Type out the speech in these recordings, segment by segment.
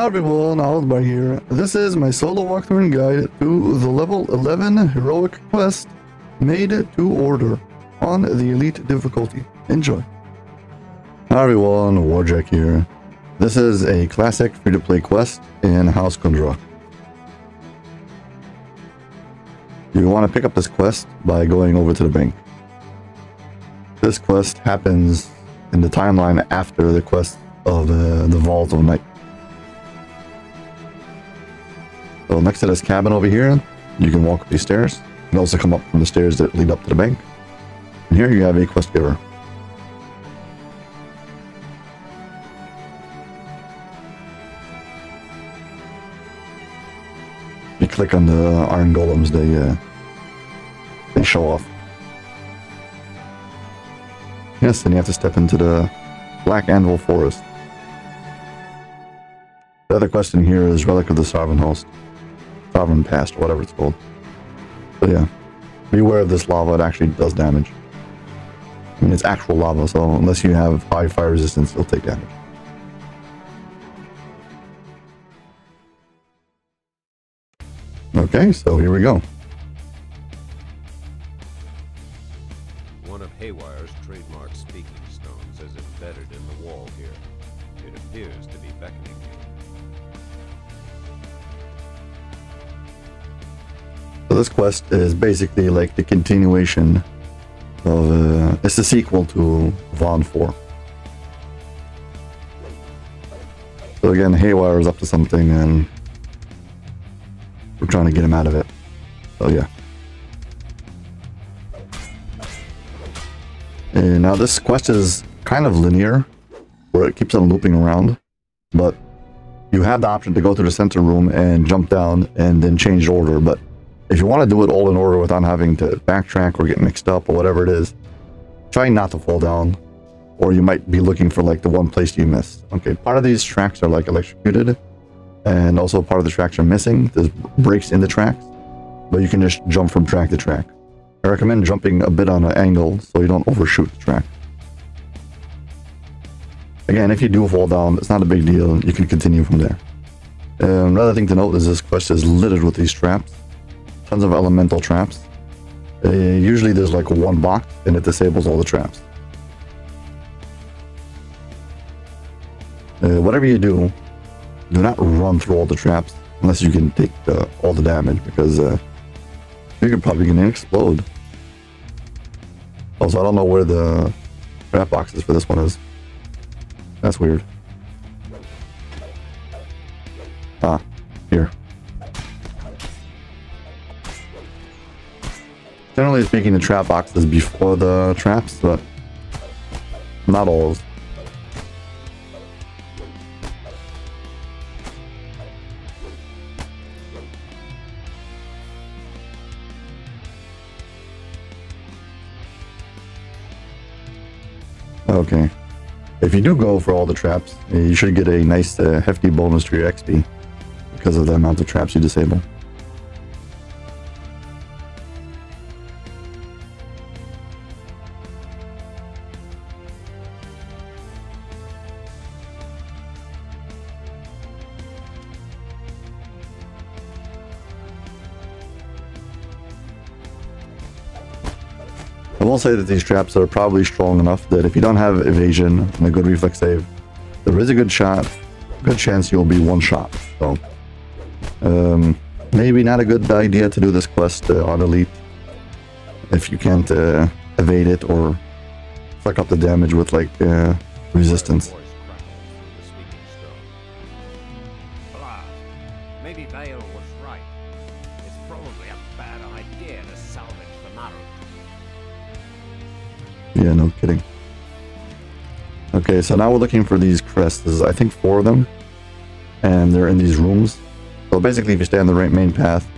Hi everyone, Aldbar here. This is my solo walkthrough and guide to the level 11 heroic quest made to order on the elite difficulty. Enjoy. Hi everyone, Warjack here. This is a classic free-to-play quest in House Kundarak. You want to pick up this quest by going over to the bank. This quest happens in the timeline after the quest of uh, the Vault of Night. So next to this cabin over here, you can walk up these stairs. You can also come up from the stairs that lead up to the bank. And here you have a quest giver. You click on the iron golems, they uh, they show off. Yes, then you have to step into the Black Anvil Forest. The other question here is Relic of the Sovereign Host. Sovereign Past, whatever it's called. So yeah, beware of this lava, it actually does damage. I mean, it's actual lava, so unless you have high fire resistance, it'll take damage. Okay, so here we go. One of Haywire's trademark speaking stones is embedded in the wall here. It appears to be beckoning you. So this quest is basically like the continuation of, uh, it's the sequel to VoN 4. So again, Haywire is up to something and we're trying to get him out of it. So yeah. And now this quest is kind of linear, where it keeps on looping around, but you have the option to go to the center room and jump down and then change order, but if you want to do it all in order without having to backtrack or get mixed up or whatever it is, try not to fall down or you might be looking for like the one place you missed. Okay, part of these tracks are like electrocuted and also part of the tracks are missing. There's breaks in the tracks, but you can just jump from track to track. I recommend jumping a bit on an angle so you don't overshoot the track. Again, if you do fall down, it's not a big deal. You can continue from there. Um, another thing to note is this quest is littered with these traps tons of elemental traps. Uh, usually there's like one box and it disables all the traps. Uh, whatever you do, do not run through all the traps unless you can take uh, all the damage because uh, you're probably gonna explode. Also, I don't know where the trap boxes for this one is. That's weird. Generally speaking, the trap boxes before the traps, but not always. Okay. If you do go for all the traps, you should get a nice uh, hefty bonus to your XP because of the amount of traps you disable. Say that these traps are probably strong enough that if you don't have evasion and a good reflex save, there is a good shot, good chance you'll be one shot. So, um, maybe not a good idea to do this quest uh, on elite if you can't uh, evade it or suck up the damage with like uh, resistance. Yeah, no kidding. Okay, so now we're looking for these crests. There's, I think, four of them. And they're in these rooms. So basically, if you stay on the right main path,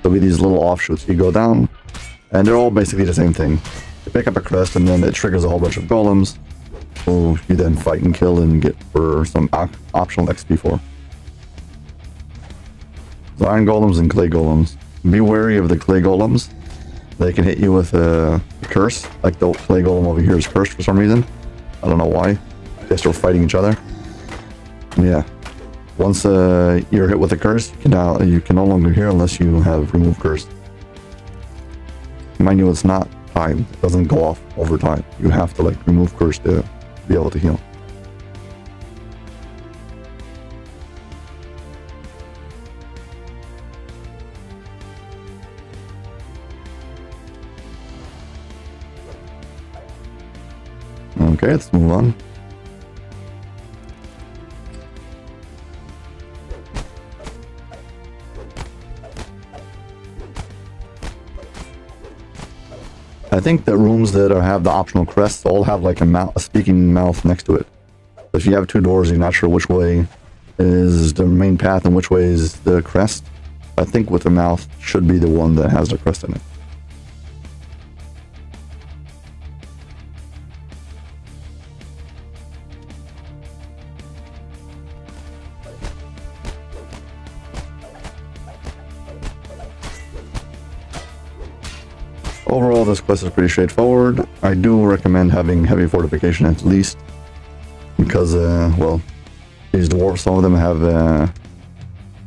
there'll be these little offshoots. You go down, and they're all basically the same thing. You pick up a crest, and then it triggers a whole bunch of golems. Who you then fight and kill and get for some op optional XP for. So iron golems and clay golems. Be wary of the clay golems. They can hit you with a curse. Like the clay golem over here is cursed for some reason. I don't know why. They start fighting each other. Yeah. once uh, you're hit with a curse, you can, now, you can no longer heal unless you have removed curse. Mind you, it's not time. It doesn't go off over time. You have to like remove curse to be able to heal. Okay, let's move on. I think the rooms that are, have the optional crests all have like a, mouth, a speaking mouth next to it. If you have two doors, you're not sure which way is the main path and which way is the crest. I think with the mouth should be the one that has the crest in it. Overall, this quest is pretty straightforward. I do recommend having heavy fortification at least, because, uh, well, these dwarves, some of them have, uh,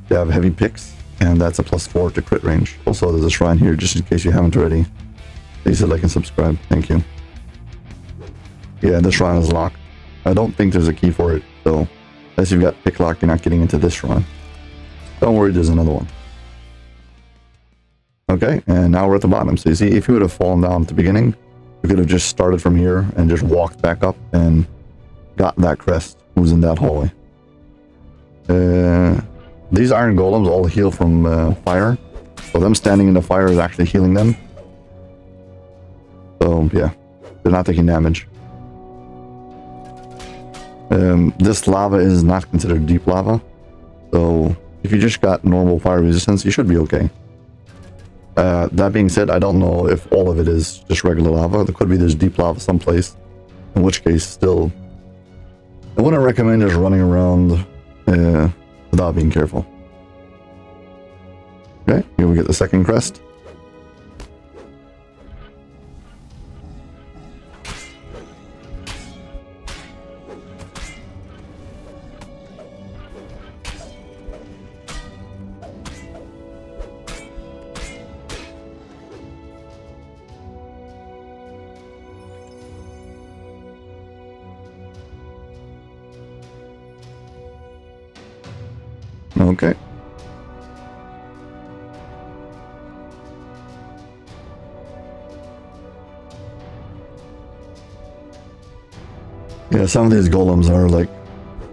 they have heavy picks, and that's a plus four to crit range. Also, there's a shrine here, just in case you haven't already. Please hit like and subscribe. Thank you. Yeah, the shrine is locked. I don't think there's a key for it, so unless you've got pick lock, you're not getting into this shrine. Don't worry, there's another one. Okay, and now we're at the bottom. So you see, if you would have fallen down at the beginning, you could have just started from here and just walked back up and got that crest who's in that hallway. Uh, these iron golems all heal from uh, fire. So them standing in the fire is actually healing them. So yeah, they're not taking damage. Um, this lava is not considered deep lava. So if you just got normal fire resistance, you should be okay. Uh, that being said, I don't know if all of it is just regular lava. There could be there's deep lava someplace. In which case, still, I wouldn't recommend just running around uh, without being careful. Okay, here we get the second crest. Okay. Yeah, some of these golems are like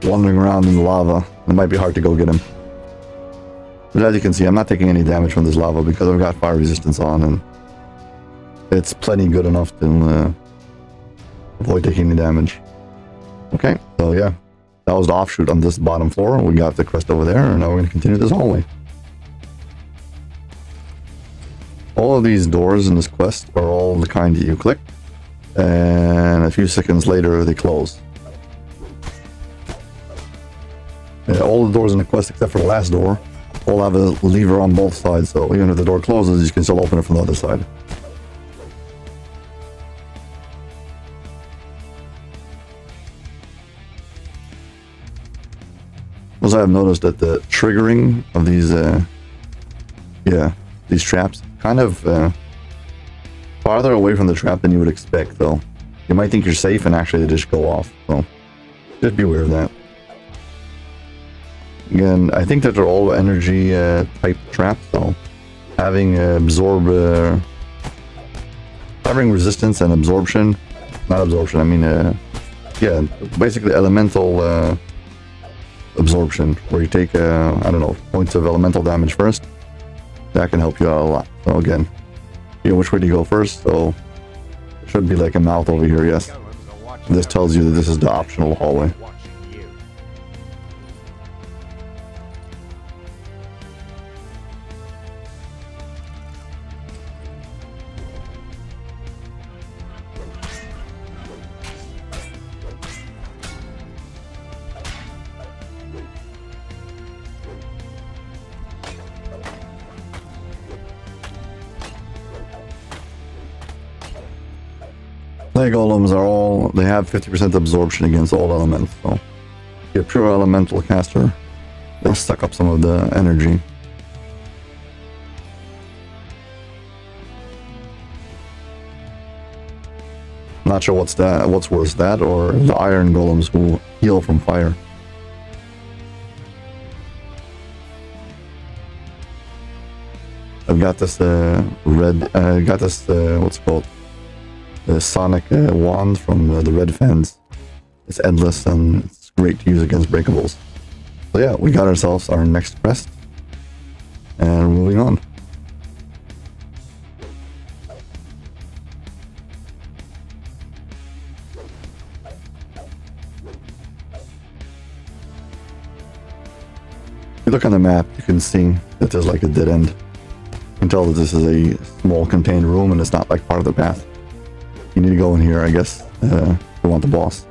wandering around in the lava. It might be hard to go get them. But as you can see, I'm not taking any damage from this lava because I've got fire resistance on and it's plenty good enough to uh, avoid taking any damage. Okay, so yeah, that was the offshoot on this bottom floor. We got the crest over there, and now we're going to continue this hallway. All of these doors in this quest are all the kind that you click, and a few seconds later they close. All the doors in the quest except for the last door all have a lever on both sides, so even if the door closes, you can still open it from the other side. Also, I've noticed that the triggering of these, uh, yeah, these traps kind of uh, farther away from the trap than you would expect, though. You might think you're safe and actually they just go off, so just be aware of that. Again, I think that they're all energy uh, type traps, though. having uh, absorb, uh, having resistance and absorption, not absorption, I mean, uh, yeah, basically elemental uh, absorption, where you take, uh, I don't know, points of elemental damage first. That can help you out a lot. So again, you know which way do you go first, so should be like a mouth over here, yes. This tells you that this is the optional hallway. Have 50% absorption against all elements. So, a pure elemental caster. they suck up some of the energy. Not sure what's that. What's worse, that or the iron golems who heal from fire. I've got this uh, red. I uh, got this uh, what's it called the sonic uh, wand from uh, the Red Fens. It's endless and it's great to use against breakables. So yeah, we got ourselves our next quest, and moving on. If you look on the map, you can see that there's like a dead end. You can tell that this is a small contained room and it's not like part of the path. You need to go in here, I guess, uh, you want the boss.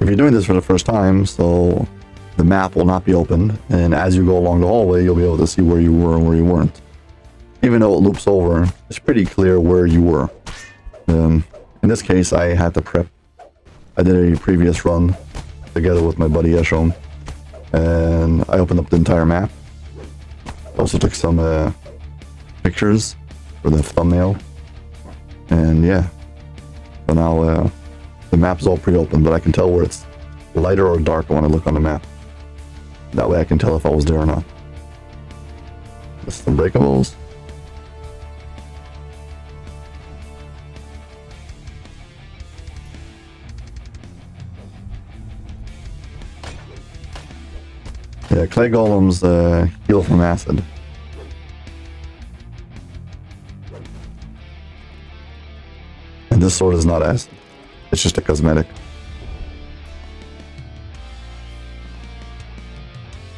If you're doing this for the first time, so the map will not be open, and as you go along the hallway, you'll be able to see where you were and where you weren't. Even though it loops over, it's pretty clear where you were. Um, in this case, I had to prep. I did a previous run together with my buddy Eshom, and I opened up the entire map. Also took some uh, pictures for the thumbnail, and yeah. So now uh, the map's all pre-open, but I can tell where it's lighter or darker when I look on the map. That way I can tell if I was there or not. That's the breakables. Yeah, clay golems uh, heal from acid. And this sword is not acid. It's just a cosmetic.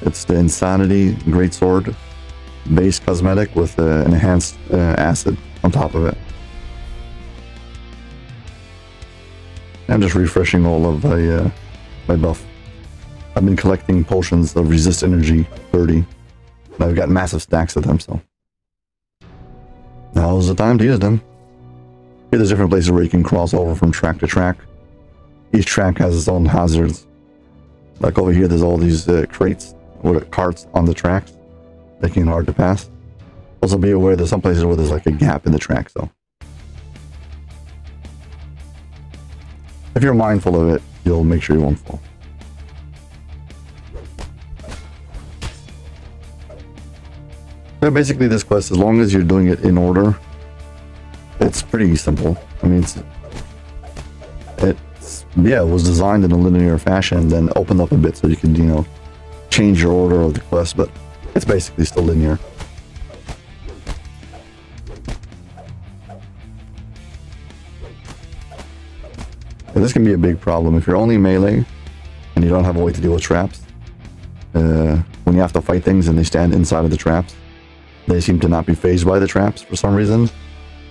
It's the Insanity Greatsword base cosmetic with uh, an enhanced uh, acid on top of it. I'm just refreshing all of my, uh, my buff. I've been collecting potions of resist energy 30. And I've got massive stacks of them, so. Now's the time to use them. Here there's different places where you can cross over from track to track. Each track has its own hazards. Like over here, there's all these uh, crates with carts on the tracks, making it hard to pass. Also be aware there's some places where there's like a gap in the track, so. If you're mindful of it, you'll make sure you won't fall. So basically this quest, as long as you're doing it in order, it's pretty simple. I mean, it's, it's, yeah, it was designed in a linear fashion, then opened up a bit so you can, you know, change your order of the quest, but it's basically still linear. And this can be a big problem if you're only melee and you don't have a way to deal with traps. Uh, when you have to fight things and they stand inside of the traps, they seem to not be phased by the traps for some reason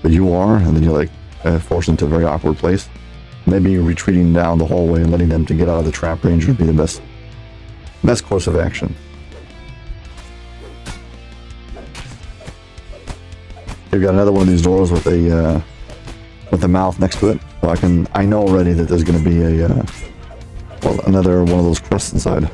but you are, and then you're like uh, forced into a very awkward place. Maybe retreating down the hallway and letting them to get out of the trap range would be the best, best course of action. You've got another one of these doors with a uh, with a mouth next to it, so I can I know already that there's going to be a uh, well another one of those crusts inside.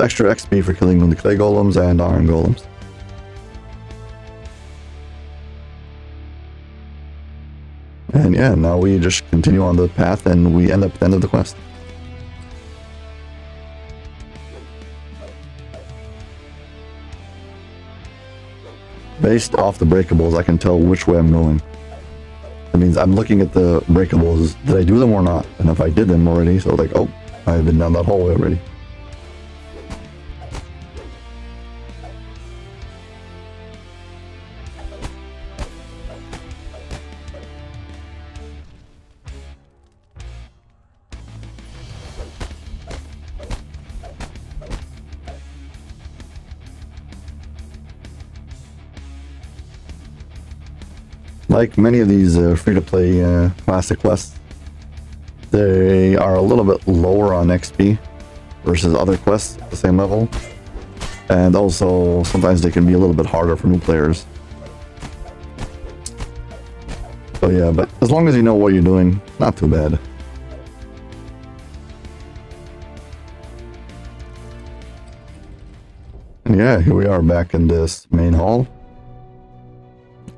Extra XP for killing the clay golems and iron golems. And yeah, now we just continue on the path and we end up at the end of the quest. Based off the breakables, I can tell which way I'm going. That means I'm looking at the breakables. Did I do them or not? And if I did them already, so like, oh, I've been down that hallway already. Like many of these uh, free-to-play uh, classic quests, they are a little bit lower on XP versus other quests at the same level. And also, sometimes they can be a little bit harder for new players. So yeah, but as long as you know what you're doing, not too bad. And yeah, here we are back in this main hall.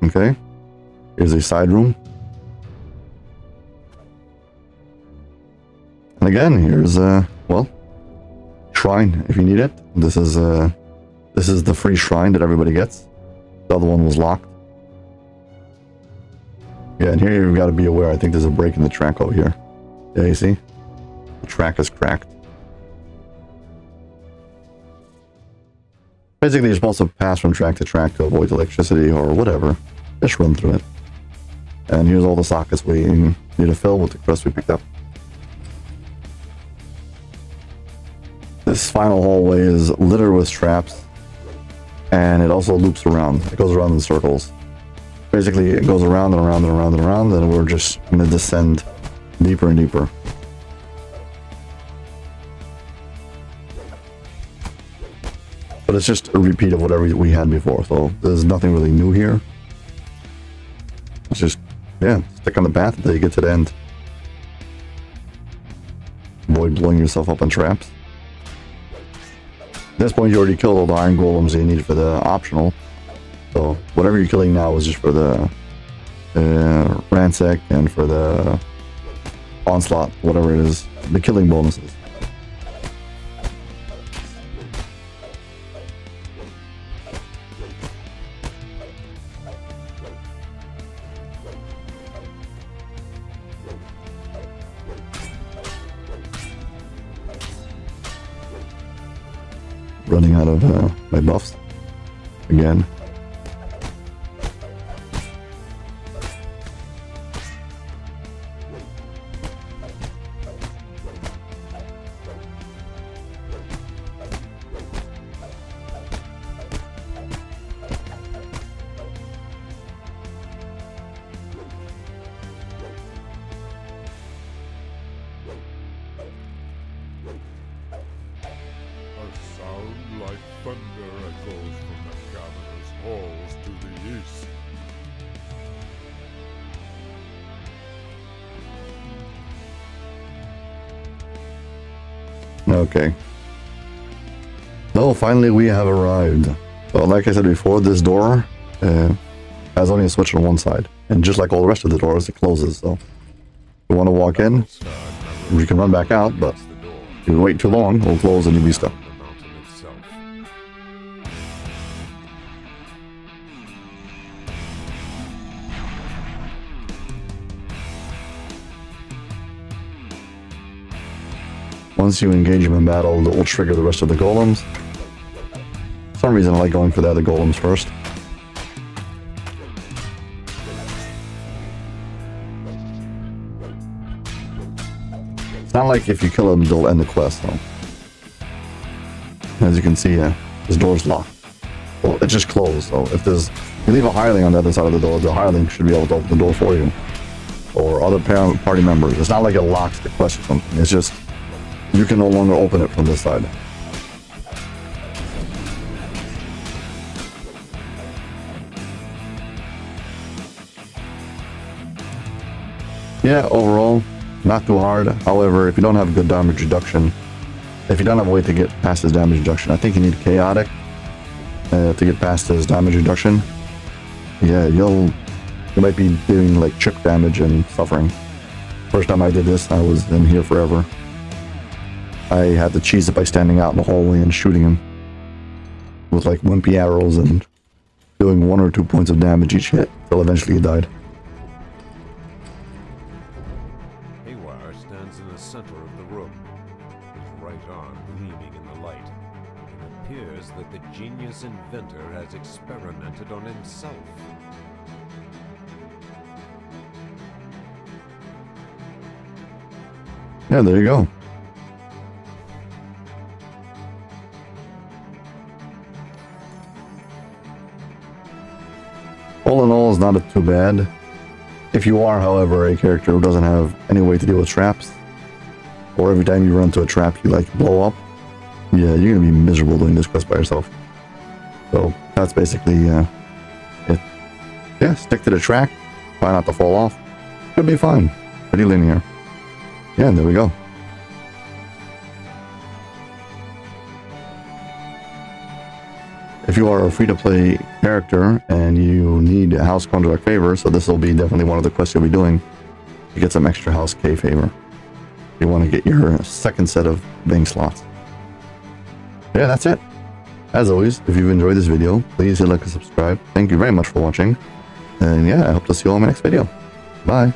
Okay. Here's a side room. And again, here's a, well, shrine if you need it. This is uh this is the free shrine that everybody gets. The other one was locked. Yeah, and here you've got to be aware. I think there's a break in the track over here. Yeah, you see? The track is cracked. Basically, you're supposed to pass from track to track to avoid electricity or whatever. Just run through it. And here's all the sockets we need to fill with the crust we picked up. This final hallway is littered with traps, and it also loops around. It goes around in circles. Basically, it goes around and around and around and around, and we're just going to descend deeper and deeper. But it's just a repeat of whatever we had before, so there's nothing really new here. It's just yeah, stick on the path until you get to the end. Avoid blowing yourself up on traps. At this point, you already killed all the iron golems you need for the optional. So whatever you're killing now is just for the uh, ransack and for the onslaught, whatever it is, the killing bonuses. Running out of uh, my buffs again. Okay. No, finally we have arrived. Well, like I said before, this door uh, has only a switch on one side. And just like all the rest of the doors, it closes. So you want to walk in, you can run back out, but if you wait too long, it'll close and you'll be stuck. Once you engage them in battle, it will trigger the rest of the golems. For some reason I like going for the other golems first. It's not like if you kill them, they'll end the quest, though. As you can see, uh, this door's locked. Well, it just closed, so if there's... If you leave a hireling on the other side of the door, the hireling should be able to open the door for you. Or other party members. It's not like it locks the quest or something. It's just you can no longer open it from this side. Yeah, overall, not too hard. However, if you don't have good damage reduction, if you don't have a way to get past his damage reduction, I think you need chaotic uh, to get past his damage reduction. Yeah, you'll you might be doing like chip damage and suffering. First time I did this, I was in here forever. I had to cheese it by standing out in the hallway and shooting him with like wimpy arrows and doing one or two points of damage each hit until eventually he died. Haywire stands in the center of the room, his right arm gleaming in the light. It appears that the genius inventor has experimented on himself. Yeah, there you go. Not too bad. If you are, however, a character who doesn't have any way to deal with traps, or every time you run into a trap you like blow up, yeah, you're gonna be miserable doing this quest by yourself. So that's basically uh, it. Yeah, stick to the track, try not to fall off. It'll be fine. Pretty linear. Yeah, and there we go. If you are a free-to-play character and you need a house Kundarak favor, so this will be definitely one of the quests you'll be doing to get some extra house K favor. You want to get your second set of bank slots. Yeah, that's it. As always, if you've enjoyed this video, please hit like and subscribe. Thank you very much for watching. And yeah, I hope to see you all in my next video. Bye.